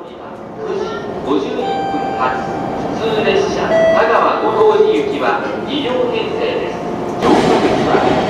9時51分発普通列車田川五島寺行きは2両編成です乗客は